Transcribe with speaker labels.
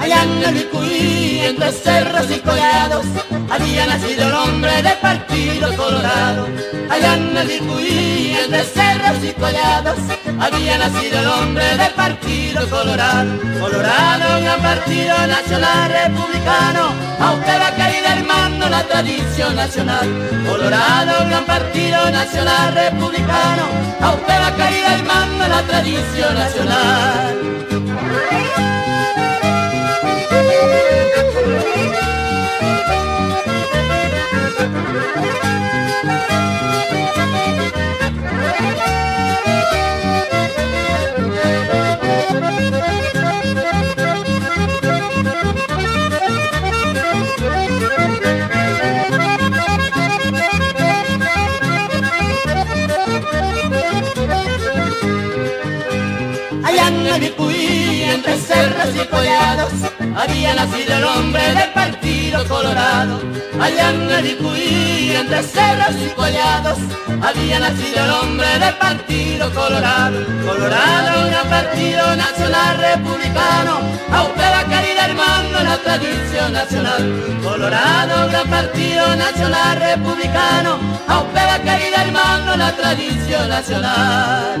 Speaker 1: Allá en el cerros y collados había nacido el hombre de partido colorado. Allá en el Icuí, entre cerros y collados, había nacido el hombre de partido colorado. Colorado, un partido nacional republicano, aunque va caída hermano la tradición nacional. Colorado, gran partido nacional republicano, aunque va caída hermano la tradición nacional. Entre cerros y collados, había nacido el hombre del Partido Colorado. Allá en el entre cerros y collados, había nacido el hombre del Partido Colorado. Colorado, un partido nacional republicano, aunque la caridad hermano la tradición nacional. Colorado, gran partido nacional republicano, aunque la caridad hermano la tradición nacional.